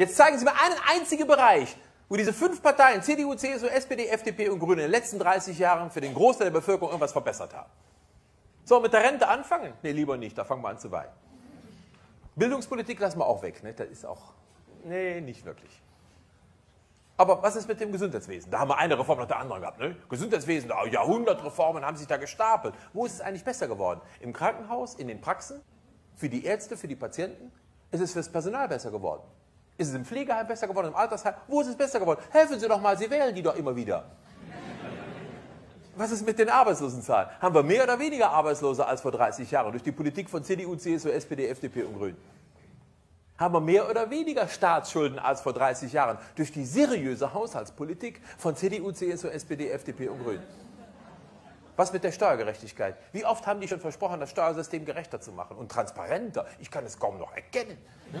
Jetzt zeigen Sie mir einen einzigen Bereich, wo diese fünf Parteien, CDU, CSU, SPD, FDP und Grüne, in den letzten 30 Jahren für den Großteil der Bevölkerung irgendwas verbessert haben. So, mit der Rente anfangen? Nee, lieber nicht, da fangen wir an zu weinen. Bildungspolitik lassen wir auch weg, ne? das ist auch, nee, nicht wirklich. Aber was ist mit dem Gesundheitswesen? Da haben wir eine Reform nach der anderen gehabt. Ne? Gesundheitswesen, da, Jahrhundertreformen haben sich da gestapelt. Wo ist es eigentlich besser geworden? Im Krankenhaus, in den Praxen, für die Ärzte, für die Patienten? Ist es fürs Personal besser geworden? Ist es im Pflegeheim besser geworden, im Altersheim? Wo ist es besser geworden? Helfen Sie doch mal, Sie wählen die doch immer wieder. Was ist mit den Arbeitslosenzahlen? Haben wir mehr oder weniger Arbeitslose als vor 30 Jahren durch die Politik von CDU, CSU, SPD, FDP und Grünen? haben wir mehr oder weniger Staatsschulden als vor 30 Jahren durch die seriöse Haushaltspolitik von CDU, CSU, SPD, FDP und Grünen. Was mit der Steuergerechtigkeit? Wie oft haben die schon versprochen, das Steuersystem gerechter zu machen und transparenter? Ich kann es kaum noch erkennen. Ne?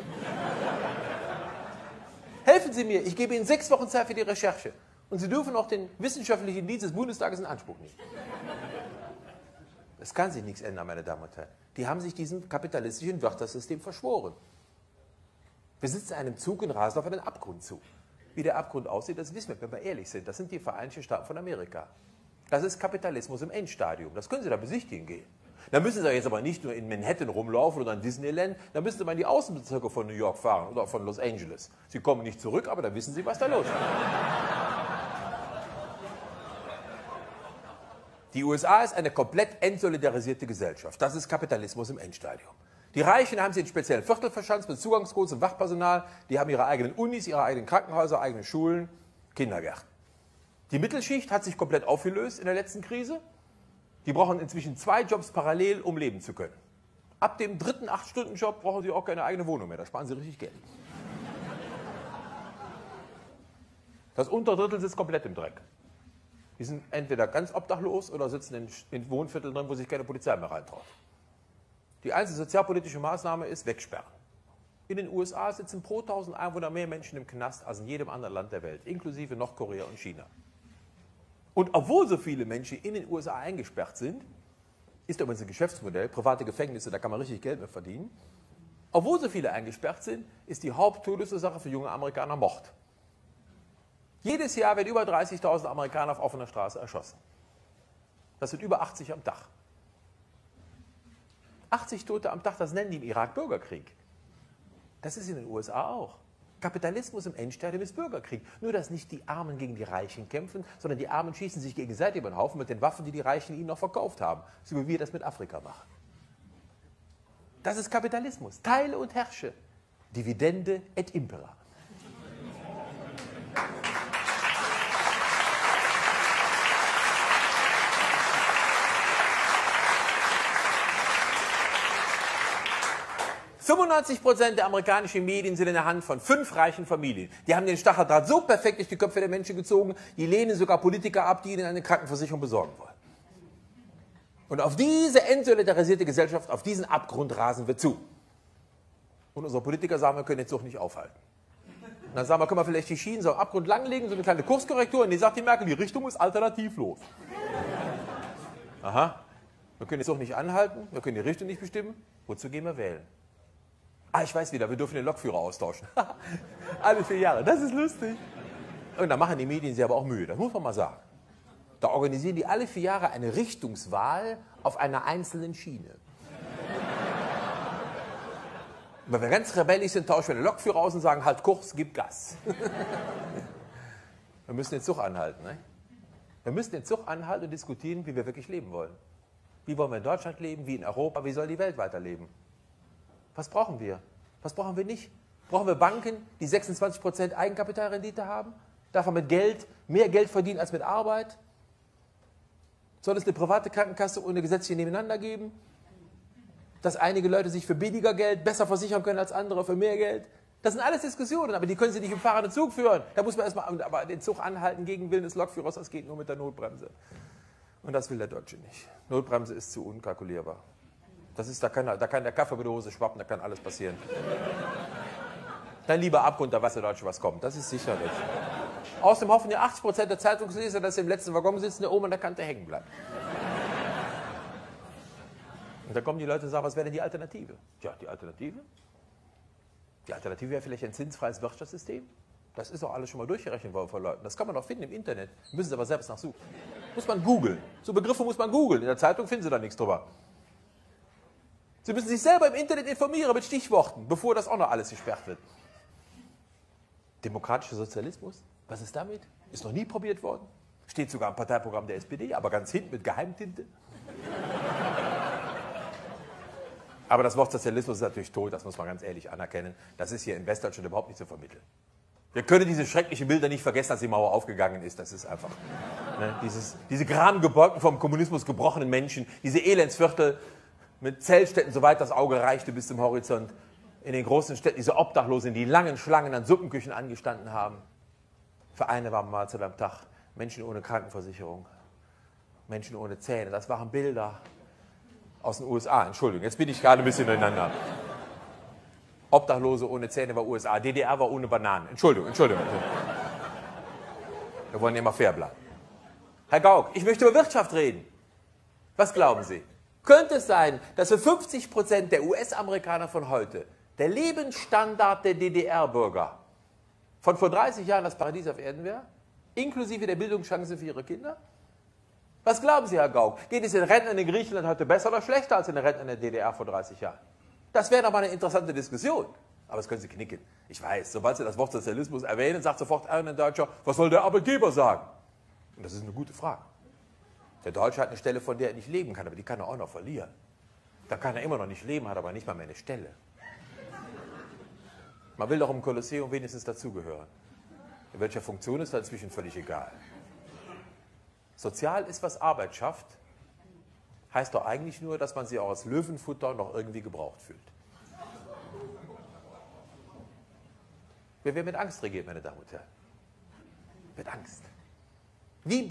Helfen Sie mir, ich gebe Ihnen sechs Wochen Zeit für die Recherche. Und Sie dürfen auch den wissenschaftlichen Dienst des Bundestages in Anspruch nehmen. Es kann sich nichts ändern, meine Damen und Herren. Die haben sich diesem kapitalistischen Wirtschaftssystem verschworen. Wir sitzen einem Zug und rasen auf einen Abgrund zu. Wie der Abgrund aussieht, das wissen wir, wenn wir ehrlich sind. Das sind die Vereinigten Staaten von Amerika. Das ist Kapitalismus im Endstadium. Das können Sie da besichtigen gehen. Da müssen Sie jetzt aber nicht nur in Manhattan rumlaufen oder in Disneyland, da müssen Sie mal in die Außenbezirke von New York fahren oder von Los Angeles. Sie kommen nicht zurück, aber da wissen Sie, was da los ist. Die USA ist eine komplett entsolidarisierte Gesellschaft. Das ist Kapitalismus im Endstadium. Die Reichen haben sich in speziellen Viertel verschanzt mit Zugangscodes und Wachpersonal. Die haben ihre eigenen Unis, ihre eigenen Krankenhäuser, eigene Schulen, Kindergärten. Die Mittelschicht hat sich komplett aufgelöst in der letzten Krise. Die brauchen inzwischen zwei Jobs parallel, um leben zu können. Ab dem dritten Acht-Stunden-Job brauchen sie auch keine eigene Wohnung mehr. Da sparen sie richtig Geld. Das Unterdrittel sitzt komplett im Dreck. Die sind entweder ganz obdachlos oder sitzen in, in Wohnvierteln drin, wo sich keine Polizei mehr reintraut. Die einzige sozialpolitische Maßnahme ist wegsperren. In den USA sitzen pro 1000 Einwohner mehr Menschen im Knast als in jedem anderen Land der Welt, inklusive Nordkorea und China. Und obwohl so viele Menschen in den USA eingesperrt sind, ist übrigens ein Geschäftsmodell, private Gefängnisse, da kann man richtig Geld mit verdienen. Obwohl so viele eingesperrt sind, ist die Haupttodesursache für junge Amerikaner Mord. Jedes Jahr werden über 30.000 Amerikaner auf offener Straße erschossen. Das sind über 80 am Tag. 80 Tote am Tag, das nennen die im Irak Bürgerkrieg. Das ist in den USA auch. Kapitalismus im Endstadium ist Bürgerkrieg. Nur, dass nicht die Armen gegen die Reichen kämpfen, sondern die Armen schießen sich gegenseitig über den Haufen mit den Waffen, die die Reichen ihnen noch verkauft haben. So wie wir das mit Afrika machen. Das ist Kapitalismus. Teile und herrsche. Dividende et impera. 95 Prozent der amerikanischen Medien sind in der Hand von fünf reichen Familien. Die haben den Stacheldraht so perfekt durch die Köpfe der Menschen gezogen, die lehnen sogar Politiker ab, die ihnen eine Krankenversicherung besorgen wollen. Und auf diese entsolidarisierte Gesellschaft, auf diesen Abgrund rasen wir zu. Und unsere Politiker sagen, wir können den Zug nicht aufhalten. Und dann sagen wir, können wir vielleicht die Schienen so am Abgrund langlegen, so eine kleine Kurskorrektur. Und die sagt die Merkel, die Richtung ist alternativlos. Aha. Wir können den Zug nicht anhalten, wir können die Richtung nicht bestimmen. Wozu gehen wir wählen? Ah, ich weiß wieder, wir dürfen den Lokführer austauschen. Alle vier Jahre, das ist lustig. Und da machen die Medien sich aber auch Mühe, das muss man mal sagen. Da organisieren die alle vier Jahre eine Richtungswahl auf einer einzelnen Schiene. Wenn wir ganz rebellisch sind, tauschen wir den Lokführer aus und sagen, halt Kurs, gib Gas. wir müssen den Zug anhalten. Ne? Wir müssen den Zug anhalten und diskutieren, wie wir wirklich leben wollen. Wie wollen wir in Deutschland leben, wie in Europa, wie soll die Welt weiterleben? Was brauchen wir? Was brauchen wir nicht? Brauchen wir Banken, die 26% Eigenkapitalrendite haben? Darf man mit Geld mehr Geld verdienen als mit Arbeit? Soll es eine private Krankenkasse ohne gesetzliche nebeneinander geben? Dass einige Leute sich für billiger Geld besser versichern können als andere für mehr Geld? Das sind alles Diskussionen, aber die können Sie nicht im fahrenden Zug führen. Da muss man erstmal aber den Zug anhalten gegen Willen des Lokführers, das geht nur mit der Notbremse. Und das will der Deutsche nicht. Notbremse ist zu unkalkulierbar. Das ist, da, kann, da kann der Kaffee über die Hose schwappen, da kann alles passieren. Dann lieber Abgrund, da weiß der Deutsche, was kommt. Das ist sicherlich. Außerdem hoffen ja 80% der Zeitungsleser, dass sie im letzten Waggon sitzen, der oben an der Kante hängen bleibt. Und dann kommen die Leute und sagen, was wäre denn die Alternative? Ja, die Alternative? Die Alternative wäre vielleicht ein zinsfreies Wirtschaftssystem. Das ist doch alles schon mal durchgerechnet worden von Leuten. Das kann man doch finden im Internet. Müssen Sie aber selbst nachsuchen. Muss man googeln. So Begriffe muss man googeln. In der Zeitung finden Sie da nichts drüber. Sie müssen sich selber im Internet informieren mit Stichworten, bevor das auch noch alles gesperrt wird. Demokratischer Sozialismus? Was ist damit? Ist noch nie probiert worden. Steht sogar im Parteiprogramm der SPD, aber ganz hinten mit Geheimtinte. Aber das Wort Sozialismus ist natürlich tot, das muss man ganz ehrlich anerkennen. Das ist hier in Westdeutschland überhaupt nicht zu vermitteln. Wir können diese schrecklichen Bilder nicht vergessen, als die Mauer aufgegangen ist. Das ist einfach. Ne, dieses, diese gramengebeugten, vom Kommunismus gebrochenen Menschen, diese Elendsviertel mit Zeltstätten, soweit das Auge reichte bis zum Horizont. In den großen Städten diese Obdachlosen, die langen Schlangen an Suppenküchen angestanden haben. Für eine warme Mahlzeit am Tag. Menschen ohne Krankenversicherung. Menschen ohne Zähne. Das waren Bilder aus den USA. Entschuldigung, jetzt bin ich gerade ein bisschen durcheinander. Obdachlose ohne Zähne war USA. DDR war ohne Bananen. Entschuldigung, Entschuldigung. Wir wollen immer fair bleiben. Herr Gauck, ich möchte über Wirtschaft reden. Was glauben Sie? Könnte es sein, dass für 50 Prozent der US-Amerikaner von heute der Lebensstandard der DDR-Bürger von vor 30 Jahren das Paradies auf Erden wäre? Inklusive der Bildungschancen für ihre Kinder? Was glauben Sie, Herr Gauck? Geht es den Rentnern in Griechenland heute besser oder schlechter als den Rentnern in der DDR vor 30 Jahren? Das wäre doch mal eine interessante Diskussion. Aber das können Sie knicken. Ich weiß, sobald Sie das Wort Sozialismus erwähnen, sagt sofort ein Deutscher, was soll der Arbeitgeber sagen? Und das ist eine gute Frage. Der Deutsche hat eine Stelle, von der er nicht leben kann, aber die kann er auch noch verlieren. Da kann er immer noch nicht leben, hat aber nicht mal mehr eine Stelle. Man will doch im Kolosseum wenigstens dazugehören. In welcher Funktion ist da inzwischen völlig egal. Sozial ist, was Arbeit schafft, heißt doch eigentlich nur, dass man sich auch als Löwenfutter noch irgendwie gebraucht fühlt. Wer wird mit Angst regiert, meine Damen und Herren? Mit Angst. Wie